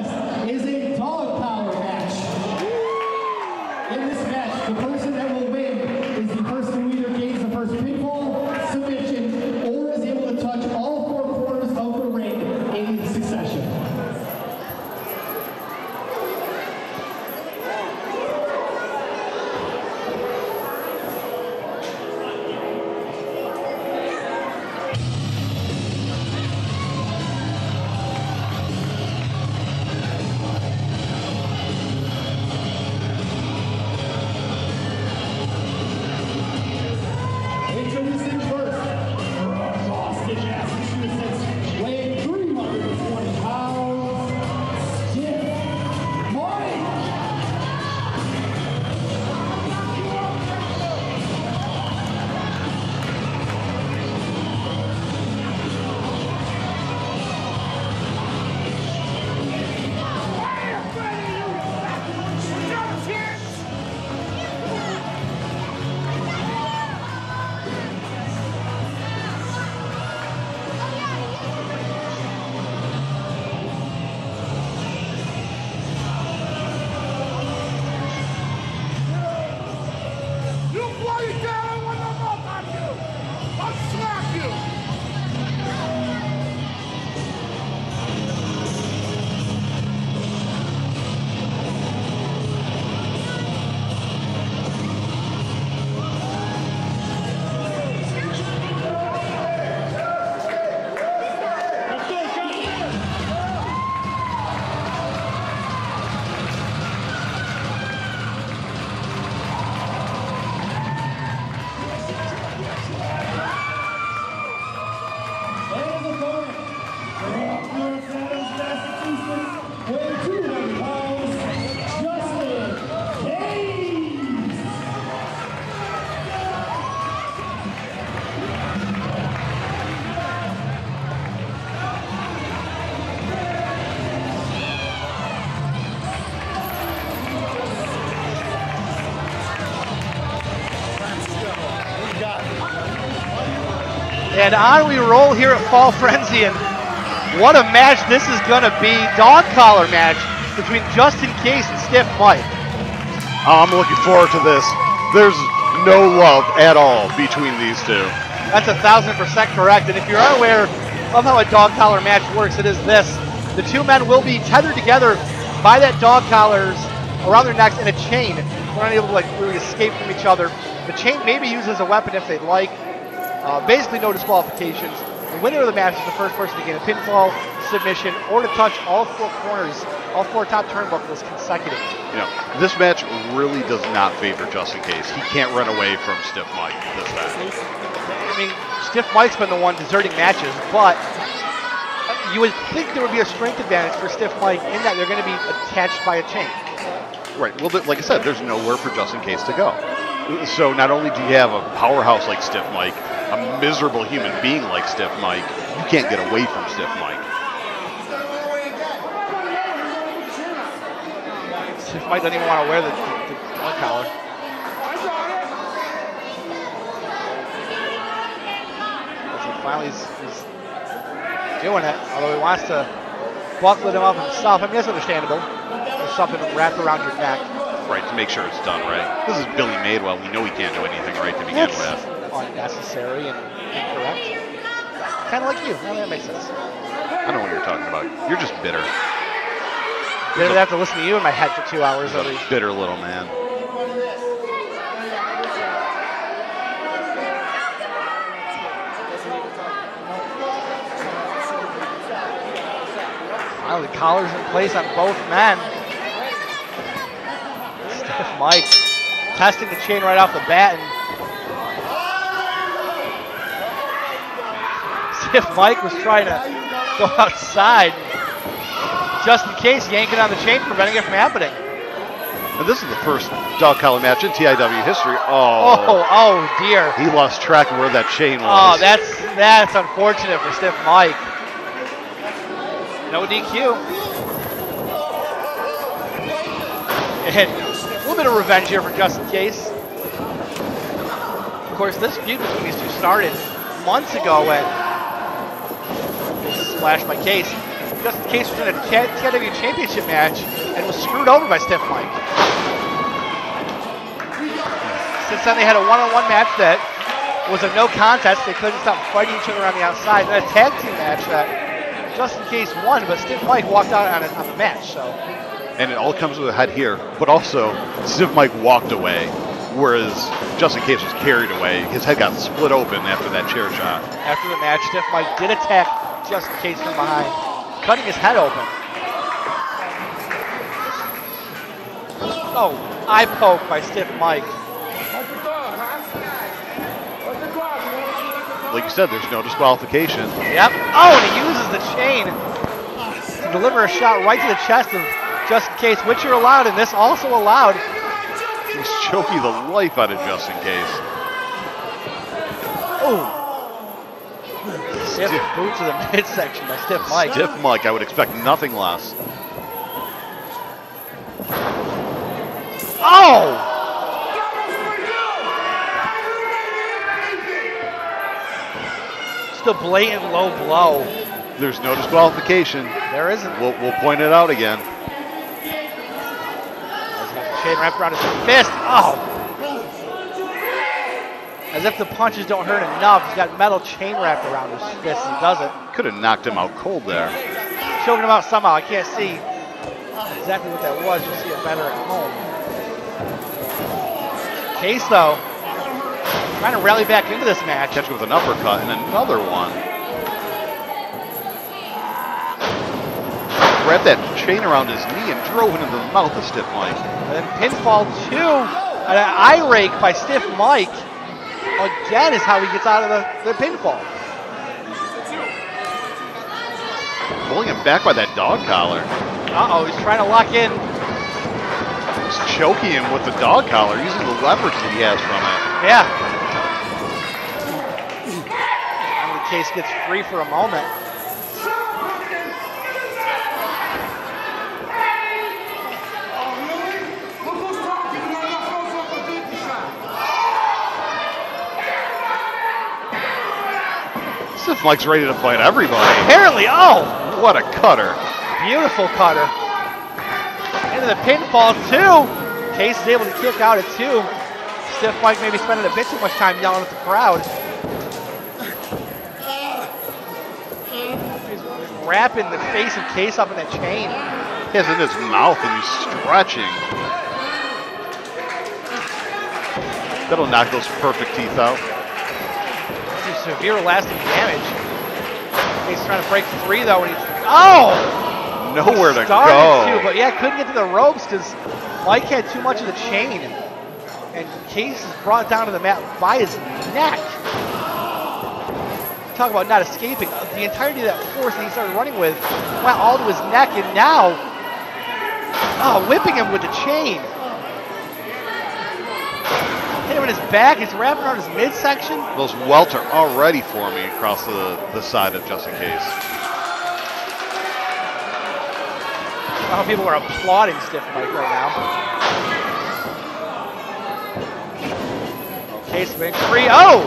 is a dog power match. In this match, the person that will win is the person who either gains And on we roll here at Fall Frenzy, and what a match this is going to be. Dog collar match between Justin Kase and Stiff Mike. Oh, I'm looking forward to this. There's no love at all between these two. That's a thousand percent correct. And if you're unaware of how a dog collar match works, it is this. The two men will be tethered together by that dog collars around their necks in a chain. They're not able to like really escape from each other. The chain may be used as a weapon if they'd like. Uh, basically no disqualifications. The winner of the match is the first person to gain a pinfall, submission, or to touch all four corners, all four top turnbuckles consecutively. You know, this match really does not favor Justin Kase. He can't run away from Stiff Mike this time. I mean, Stiff Mike's been the one deserting matches, but you would think there would be a strength advantage for Stiff Mike in that they're going to be attached by a chain. Right. Well, like I said, there's nowhere for Justin Kase to go. So not only do you have a powerhouse like Stiff Mike, a miserable human being like Stiff Mike, you can't get away from Stiff Mike. Stiff Mike doesn't even want to wear the, the, the dog collar. As finally he's, is doing it, although he wants to buckle him up himself. I mean, that's understandable. There's something wrapped around your neck. Right, to make sure it's done right. This is Billy Madewell. We know he can't do anything right to begin That's with. unnecessary and incorrect. Kind of like you. That makes sense. I know what you're talking about. You're just bitter. Didn't have to listen to you in my head for two hours at a bitter little man. Finally, the collars in place on both men. Mike testing the chain right off the bat. And Stiff Mike was trying to go outside. Justin Kase, yanking on the chain, preventing it from happening. And this is the first dog collar match in TIW history. Oh, Oh, oh dear. he lost track of where that chain oh, was. Oh, that's that's unfortunate for Stiff Mike. No DQ. And little bit of revenge here for Justin Kase. Of course, this feud between these two started months ago when splashed by Kase. Justin Kase was in a TIW championship match and was screwed over by Stiff Mike. Since then, they had a one-on-one match that was a no contest. They couldn't stop fighting each other on the outside. And a tag team match that Justin Kase won, but Stiff Mike walked out on, it, on the match. So And it all comes with a head here. But also, Stiff Mike walked away, whereas Justin Kase was carried away. His head got split open after that chair shot. after the match, Stiff Mike did attack Justin Kase from behind, cutting his head open. Oh, eye poke by Stiff Mike. What's the dog, huh? What's the dog, man? Like you said, there's no disqualification. Yep. Oh, and he uses the chain to deliver a shot right to the chest of Justin Kase, which you're allowed, and this also allowed. He's choking the life out of Justin Kase. Oh. Stiff boot to the midsection by Stiff Mike. Stiff Mike, I would expect nothing less. Oh! Just a blatant low blow. There's no disqualification. There isn't. We'll, we'll point it out again. Chain wrapped around his fist. Oh! As if the punches don't hurt enough, he's got metal chain wrapped around his fist and doesn't. Could have knocked him out cold there. Choking him out somehow. I can't see exactly what that was. You'll see it better at home. Kase, though, trying to rally back into this match. Catch him with an uppercut and another one. Wrapped that chain around his knee and drove it into the mouth of Stiff Mike. And then pinfall two, and an eye rake by Stiff Mike. Again is how he gets out of the, the pinfall. Pulling him back by that dog collar. Uh-oh, he's trying to lock in. He's choking him with the dog collar, using the leverage that he has from it. Yeah. The Kase gets free for a moment. Look who's talking. You know, that throws up a deep shot. Stiff Mike's ready to fight everybody. Apparently, oh, What a cutter. beautiful cutter. Into the pinfall, too. Kase is able to kick out at two. Stiff Mike maybe spending a bit too much time yelling at the crowd. He's wrapping the face of Kase up in that chain. He has it in his mouth and he's stretching. That'll knock those perfect teeth out. Severe lasting damage. He's trying to break free though, and he's oh, Nowhere to go. to, but yeah, couldn't get to the ropes because Mike had too much of the chain, and Kase is brought down to the mat by his neck. Talk about not escaping. The entirety of that force that he started running with went all to his neck, and now, oh, whipping him with the chain. Hit him in his back. He's wrapping around his midsection. Those welts are already forming across the, the side of Justin Kase. how people are applauding Stiff Mike right now. Kase big three. Oh!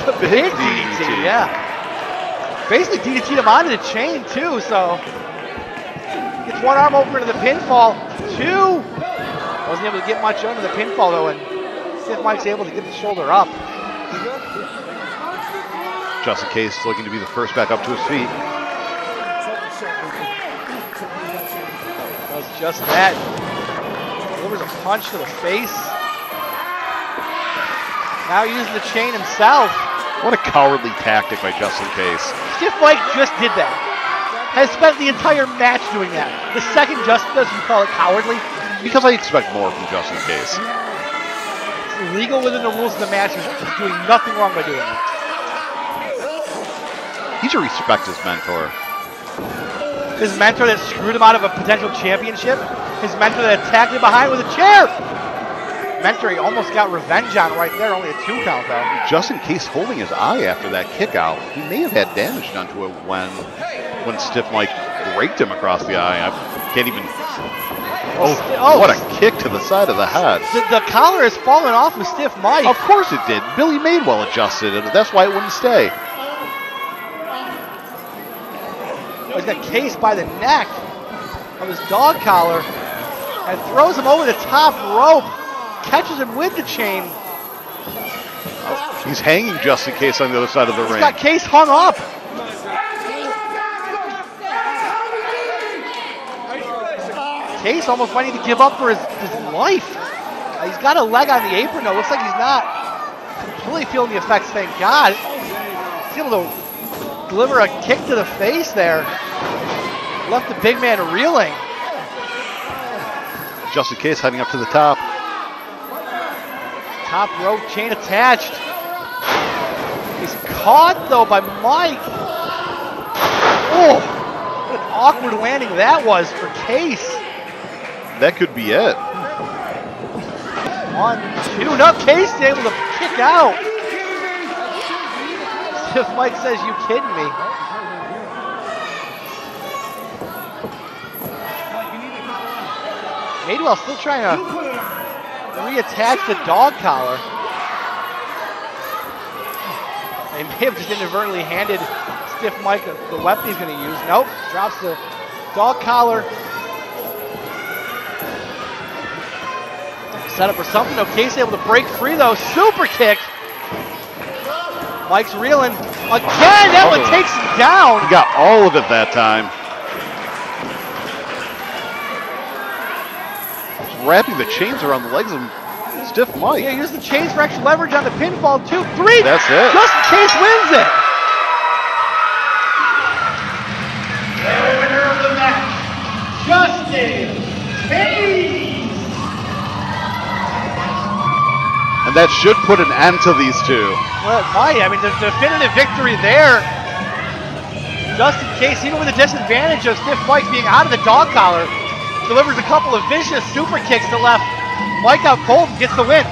It's a big Big DDT, DDT. yeah. Basically DDT'd him onto the chain too, so gets one arm over into the pinfall. Two! Wasn't able to get much under the pinfall though, and Stiff Mike's able to get the shoulder up. Justin Kase looking to be the first back up to his feet. Does just that. Delivers a punch to the face. Now using the chain himself. What a cowardly tactic by Justin Kase. Stiff Mike just did that. Has spent the entire match doing that. The second Justin does, you call it cowardly. Because I expect more from Justin Kase. Legal within the rules of the match. He's doing nothing wrong by doing it. He should respect his mentor. His mentor that screwed him out of a potential championship. His mentor that attacked him behind with a chair. Mentor he almost got revenge on right there. Only a two count though. Justin Kase holding his eye after that kick out. He may have had damage done to it when when Stiff Mike raked him across the eye. I can't even. Oh, oh, oh. what a kick to the side of the head. The, the collar has fallen off of Stiff Mike. Of course it did. Billy Madewell adjusted it. That's why it wouldn't stay. he's got Kase by the neck of his dog collar and throws him over the top rope. Catches him with the chain. He's hanging Justin Kase on the other side of the He's ring. got Kase hung up. Kase almost need to give up for his, his life. Uh, he's got a leg on the apron though. Looks like he's not completely feeling the effects, thank God. He's able to deliver a kick to the face there. Left the big man reeling. Justin Kase heading up to the top. Top rope chain attached. He's caught though by Mike. Oh, what an awkward landing that was for Kase. That could be it. One, two, no, Kase able to kick out. If Mike says, you kidding me? Madewell still trying to reattach the dog collar. They may have just inadvertently handed Stiff Mike the weapon he's going to use. Nope, drops the dog collar. Set up for something. No, Kase able to break free though. Super kick. Mike's reeling again. That one oh. takes him down. He got all of it that time. Wrapping the chains around the legs of Stiff Mike. Yeah, use the chains for extra leverage on the pinfall. Two, three. That's it. Justin Kase wins it. The winner of the match, Justin And that should put an end to these two. Well, it might. I mean, the definitive victory there. Justin Kase, even with the disadvantage of Stiff Mike being out of the dog collar, delivers a couple of vicious super kicks to left Mike out cold and gets the win.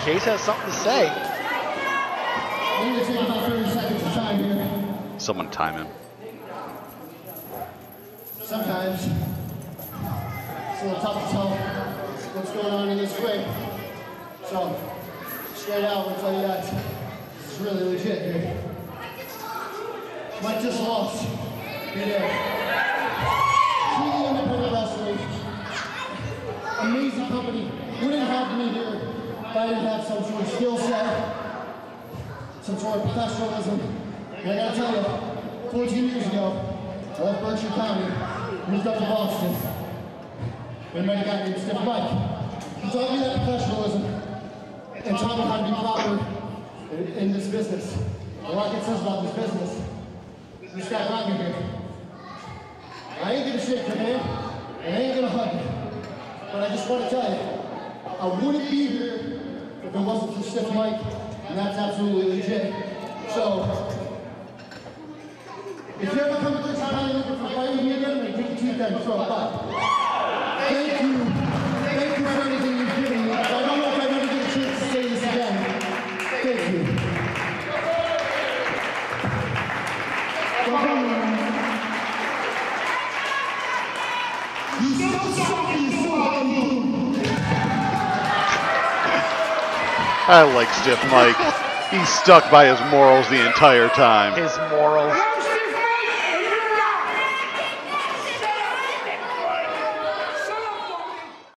Kase has something to say. I'm going to take about 30 seconds of time here. Someone time him. Sometimes it's a little tough to tell what's going on in this ring. So, straight out, I'll tell you that is really legit here. Mike just lost. He. And I gotta tell you, 14 years ago, I left Berkshire County, moved up to Boston. We met a guy named Mike. He taught me that professionalism and taught me how to be proper in, in this business. And like it says about this business, this guy brought me here. I ain't gonna shake your hand, and I ain't gonna hug you. But I just want to tell you, I wouldn't be here if it wasn't for Stiff Mike, and that's absolutely legit. So, if you ever come to this town looking for fighting me again, I'm gonna take your teeth out and throw it back. Thank you. Thank you for everything you've given me. I don't know if I ever get a chance to say this again. Thank you. You still suck and you still love. I like Stiff Mike. He's stuck by his morals the entire time. His morals.